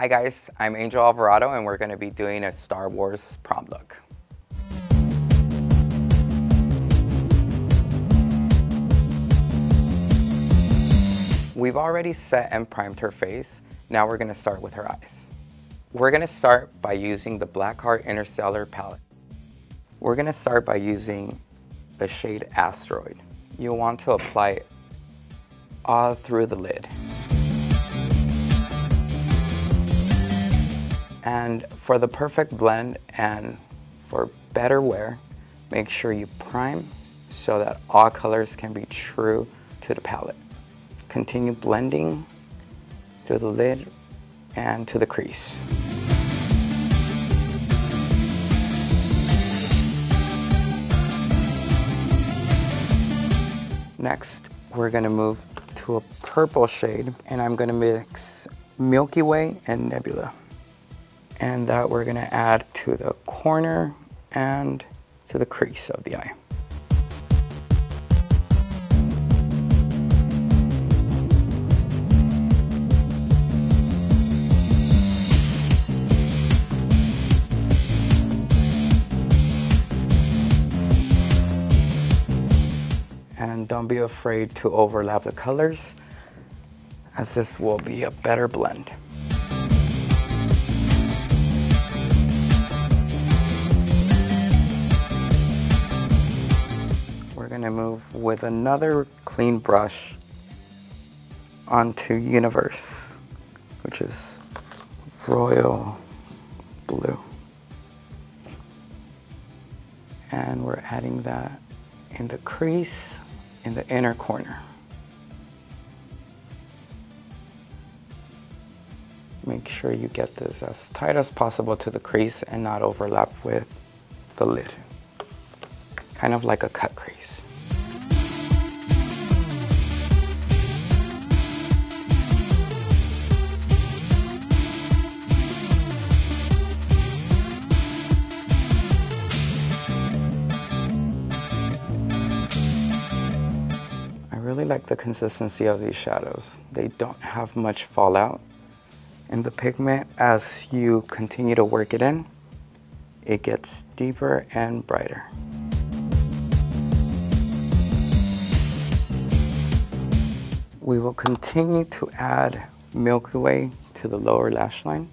Hi guys, I'm Angel Alvarado and we're going to be doing a Star Wars prom look. We've already set and primed her face, now we're going to start with her eyes. We're going to start by using the Blackheart Interstellar palette. We're going to start by using the shade Asteroid. You'll want to apply it all through the lid. And for the perfect blend and for better wear, make sure you prime so that all colors can be true to the palette. Continue blending through the lid and to the crease. Next, we're gonna move to a purple shade and I'm gonna mix Milky Way and Nebula. And that we're gonna add to the corner and to the crease of the eye. and don't be afraid to overlap the colors as this will be a better blend. Move with another clean brush onto Universe, which is royal blue. And we're adding that in the crease in the inner corner. Make sure you get this as tight as possible to the crease and not overlap with the lid. Kind of like a cut crease. The consistency of these shadows. They don't have much fallout. And the pigment, as you continue to work it in, it gets deeper and brighter. We will continue to add Milky Way to the lower lash line,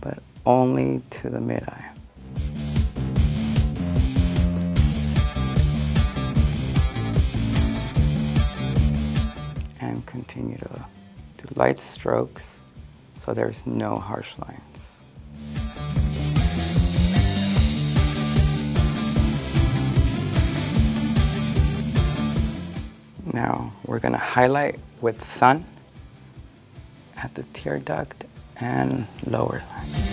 but only to the mid-eye. Continue to do light strokes so there's no harsh lines. Now we're going to highlight with sun at the tear duct and lower line.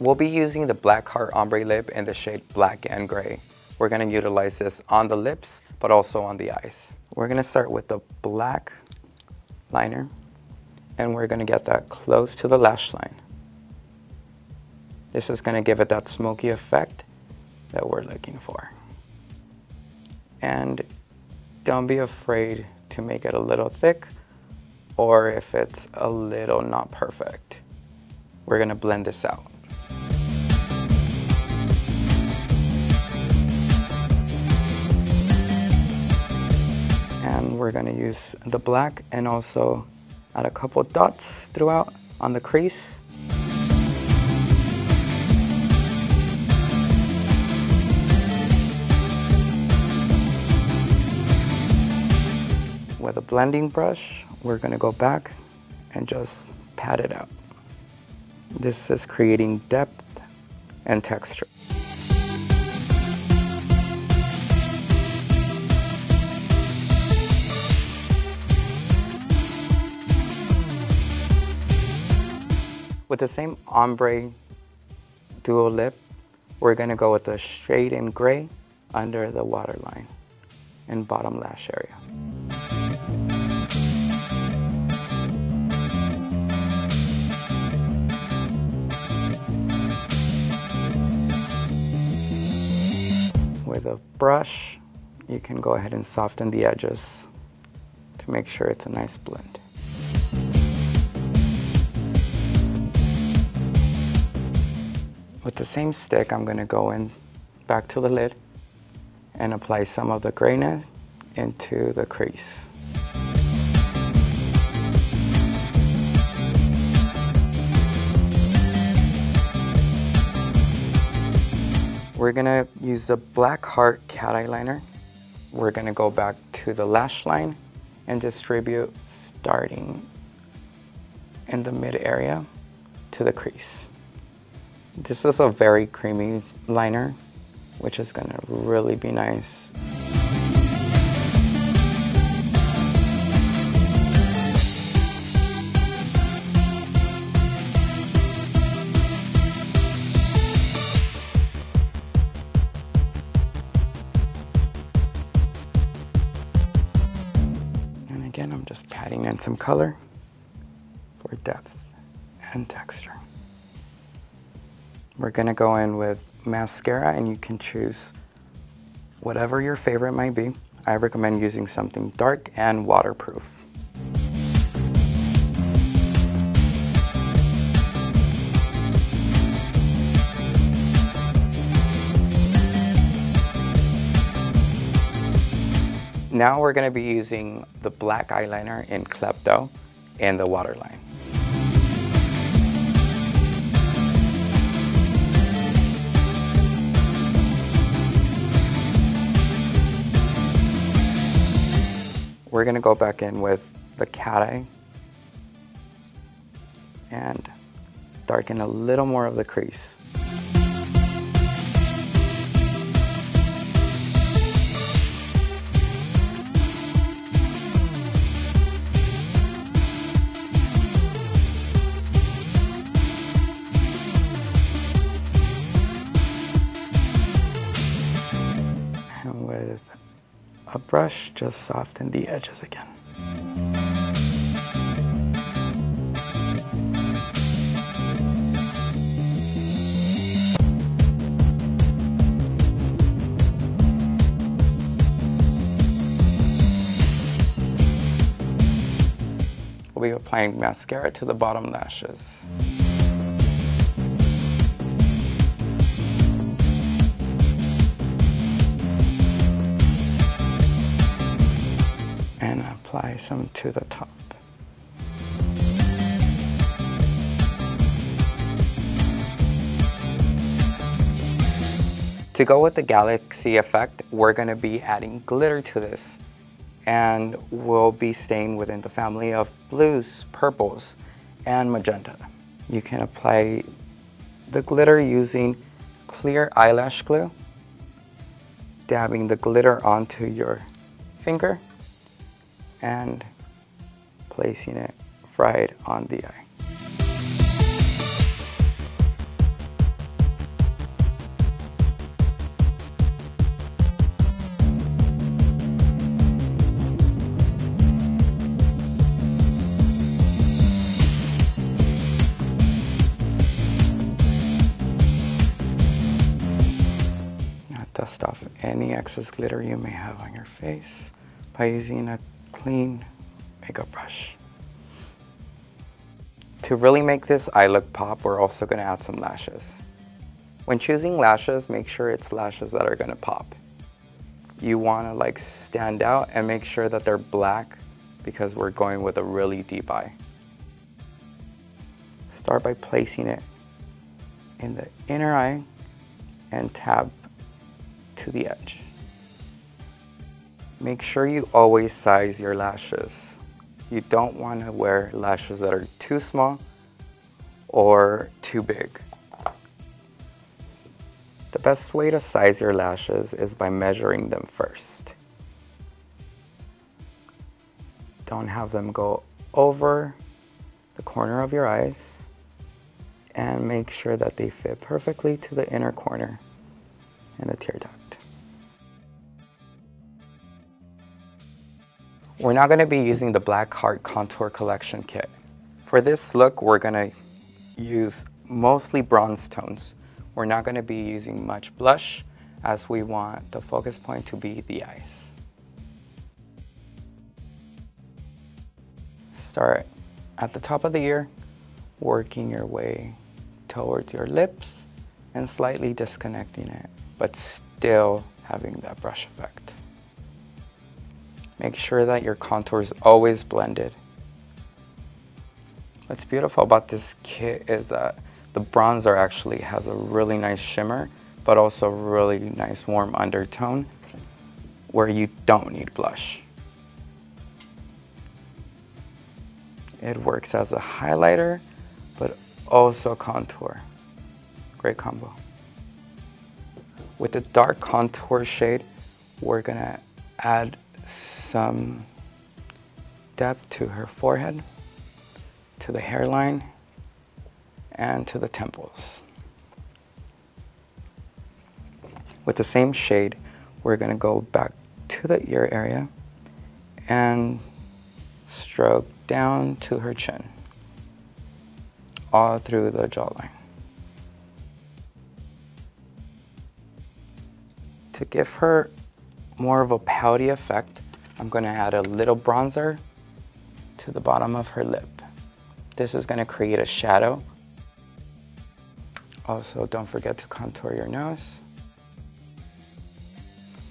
We'll be using the Blackheart Ombre Lip in the shade Black and Gray. We're gonna utilize this on the lips, but also on the eyes. We're gonna start with the black liner, and we're gonna get that close to the lash line. This is gonna give it that smoky effect that we're looking for. And don't be afraid to make it a little thick, or if it's a little not perfect. We're gonna blend this out. We're gonna use the black and also add a couple dots throughout on the crease. With a blending brush, we're gonna go back and just pat it out. This is creating depth and texture. With the same ombre dual lip, we're gonna go with a shade in gray under the waterline and bottom lash area. With a brush, you can go ahead and soften the edges to make sure it's a nice blend. With the same stick, I'm gonna go in back to the lid and apply some of the grayness into the crease. We're gonna use the Blackheart cat eyeliner. We're gonna go back to the lash line and distribute starting in the mid area to the crease. This is a very creamy liner, which is gonna really be nice And again, I'm just patting in some color for depth and texture. We're gonna go in with mascara and you can choose whatever your favorite might be. I recommend using something dark and waterproof. Now we're to be using the black eyeliner in Klepto and the waterline. We're going to go back in with the cat eye and darken a little more of the crease. Brush, just soften the edges again. We'll be applying mascara to the bottom lashes. Some to the top. To go with the galaxy effect, we're going to be adding glitter to this and we'll be staying within the family of blues, purples, and magenta. You can apply the glitter using clear eyelash glue, dabbing the glitter onto your finger and placing it right on the eye. dust off any excess glitter you may have on your face by using a clean makeup brush. To really make this eye look pop, we're also going to add some lashes. When choosing lashes, make sure it's lashes that are going to pop. You want to like stand out and make sure that they're black because we're going with a really deep eye. Start by placing it in the inner eye and tap to the edge. Make sure you always size your lashes. You don't want to wear lashes that are too small or too big. The best way to size your lashes is by measuring them first. Don't have them go over the corner of your eyes and make sure that they fit perfectly to the inner corner and the tear duct. We're not going to be using the Blackheart Contour Collection Kit. For this look, we're going to use mostly bronze tones. We're not going to be using much blush, as we want the focus point to be the eyes. Start at the top of the ear, working your way towards your lips and slightly disconnecting it, but still having that brush effect. Make sure that your contour is always blended. What's beautiful about this kit is that the bronzer actually has a really nice shimmer, but also a really nice warm undertone where you don't need blush. It works as a highlighter, but also contour. Great combo. With the dark contour shade, we're gonna add some depth to her forehead, to the hairline, and to the temples. With the same shade, we're gonna go back to the ear area and stroke down to her chin, all through the jawline. To give her more of a pouty effect, I'm gonna add a little bronzer to the bottom of her lip. This is gonna create a shadow. Also, don't forget to contour your nose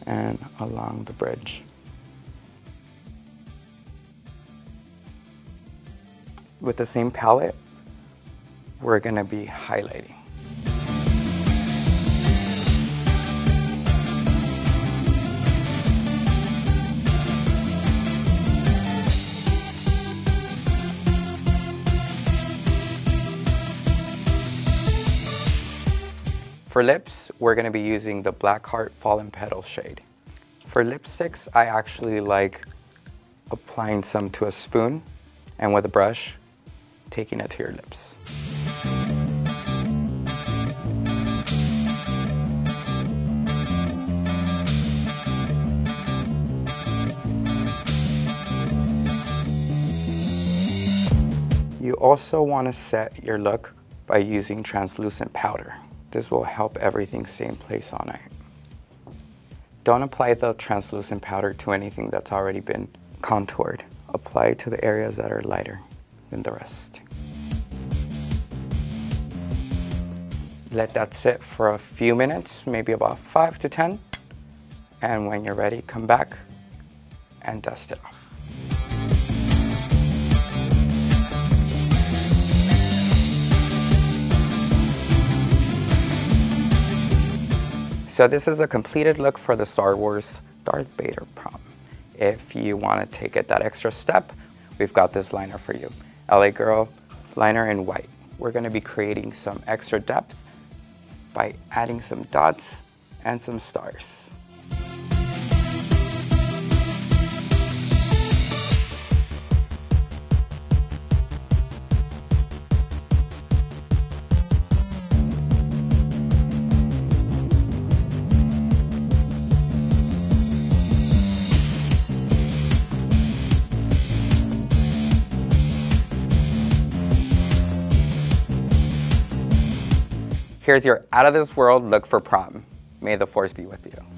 and along the bridge. With the same palette, we're gonna be highlighting. For lips, we're gonna be using the Blackheart Fallen Petal shade. For lipsticks, I actually like applying some to a spoon and with a brush, taking it to your lips. You also want to set your look by using translucent powder. This will help everything stay in place all night. Don't apply the translucent powder to anything that's already been contoured. Apply it to the areas that are lighter than the rest. Let that sit for a few minutes, maybe about five to 10. And when you're ready, come back and dust it off. So this is a completed look for the Star Wars Darth Vader prom. If you want to take it that extra step, we've got this liner for you. LA Girl liner in white. We're going to be creating some extra depth by adding some dots and some stars. Here's your out of this world look for prom. May the force be with you.